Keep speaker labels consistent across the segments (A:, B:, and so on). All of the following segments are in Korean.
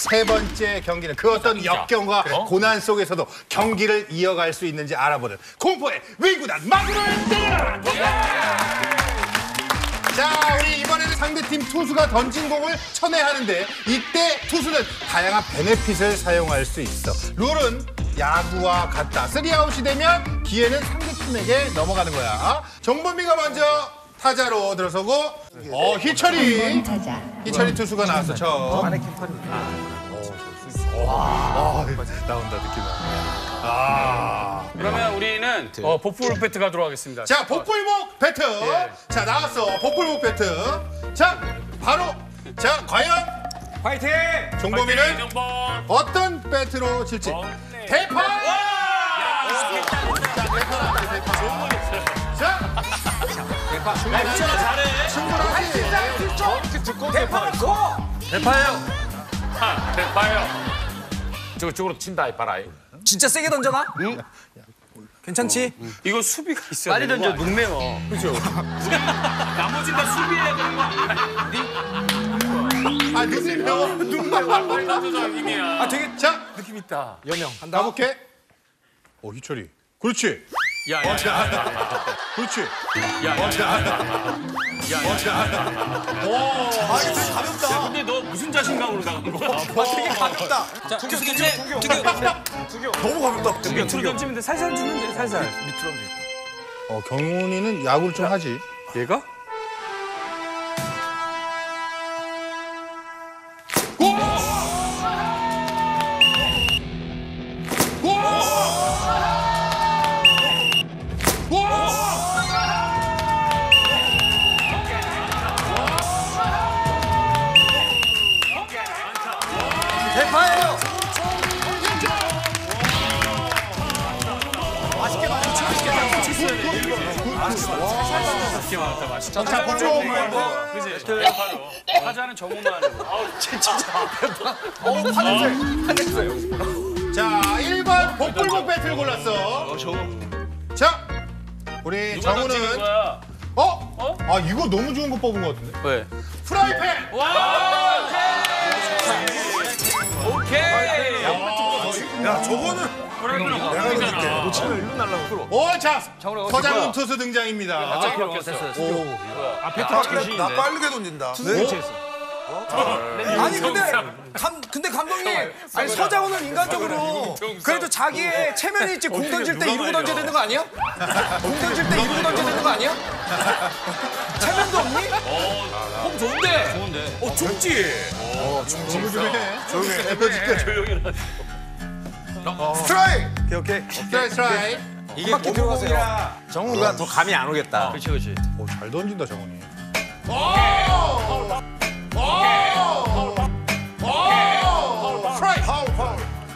A: 세 번째 경기는 그 어떤 역경과 고난 속에서도 경기를 이어갈 수 있는지 알아보는 공포의 외인구단 마구를 때려라! 자, 우리 이번에는 상대팀 투수가 던진 공을 쳐내야 하는데 이때 투수는 다양한 benefit을 사용할 수 있어. 룰은 야구와 같다. 쓰리아웃이 되면 기회는 상대팀에게 넘어가는 거야. 종범이가 먼저 타자로 들어서고 어, 희철이
B: 타자.
A: 희철이 투수가 나왔어. 저. 와, 나온다 느낌 나. 아.
C: 그러면 우리는 어, 복불 배트가 들어가겠습니다.
A: 자, 복불복 배트. 자, 나왔어. 복불복 배트. 자, 바로 자, 과연
D: 파이팅!
A: 종범이는
C: 정범.
A: 어떤 배트로 칠지. 대파! 자,
D: 대파.
C: 잘해.
A: 충분하지.
D: 대파가 커!
C: 대파예요. 아, 대파예요. 저거 쪽으로 친다 이 봐라.
D: 진짜 세게 던져나? 응. 괜찮지?
C: 이거 수비가 있어야 빨리 던져 눈매워. 그죠? 나머지 다 수비해야 되는 거 아니야?
A: 아, 늦으세요.
C: 눈매워. 빨리 던져서 힘이야.
D: 아 되게
A: 자,
C: 느낌 있다.
D: 한다.
A: 가볼게. 오, 희철이. 그렇지.
C: 야, 야, 야,
A: 그렇지.
C: 야, 야,
A: 아, 이게 되게 가볍다.
C: 근데 너 무슨 자신감으로 나간 거야?
D: 되게 가볍다. 자, 두교 두교 두교 두교
A: 너무 가볍다.
C: 밑으로 던지면 돼. 살살 주면 돼. 살살.
A: 어, 경훈이는 야구를 좀 하지.
C: 얘가?
D: 대파예요.
A: 자, 복불복.
C: 그지? 대파로. 하자는 정우만 하는 거. 아우, 진짜.
A: 자, 1번 복불복 배트를 골랐어. 자, 우리 정우는? 어?
C: 어?
A: 아, 이거 너무 좋은 거 뽑은 것 같은데.
C: 왜?
A: 프라이팬.
C: 와! 내가 넣을게.
A: 오, 자,
D: 정우랑 어디
A: 서장훈
D: 거야?
A: 투수 등장입니다.
C: 바뀌었어.
E: 나 빠르게 던진다.
D: 아니 근데 감 근데 감독님 아니 서장훈은 인간적으로 그래도 자기의 체면이 있지 공 던질 때 이러고 던져야 되는 거 아니야? 공 던질 때 이러고 던져야 되는 거 아니야? 체면도 없니?
C: 홈 좋은데? 좋은데. 어, 좁지?
A: 너무 좀 해. 조용히 해. 해줄게.
C: 조용히 어.
E: 스트라이크!
A: 오케이, 오케이. 스트라이크, 스트라이크.
D: 이게 바퀴 들고 가세요.
F: 정우가 더 감이 안 오겠다. 어.
C: 그렇지, 그렇지.
A: 오, 잘 던진다, 정훈이. 오!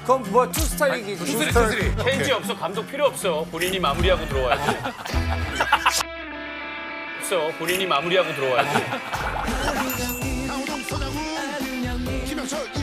D: 그럼 뭐야 투 스타일이기 투 쓰리 투 쓰리
C: 체인지 없어 감독 필요 없어 본인이 마무리하고 들어와야지 없어 본인이 마무리하고 들어와야지 김영철